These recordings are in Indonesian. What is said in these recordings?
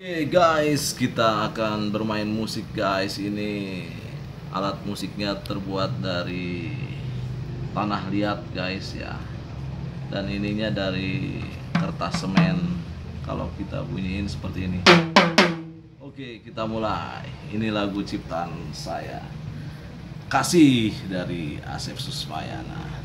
Oke guys, kita akan bermain musik guys. Ini alat musiknya terbuat dari tanah liat guys ya. Dan ininya dari kertas semen. Kalau kita bunyiin seperti ini. Oke, kita mulai. Ini lagu ciptaan saya. Kasih dari Asep Susmayana.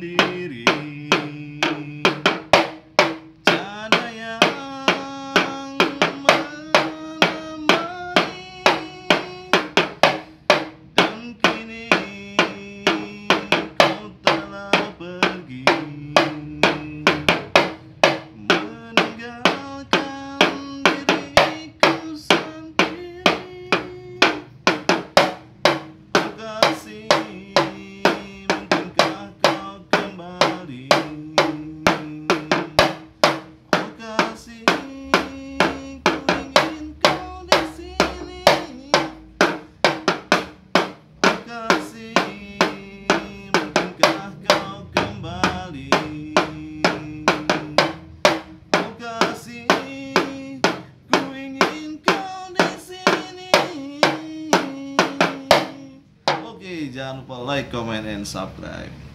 Bandiri jangan lupa like, comment, and subscribe.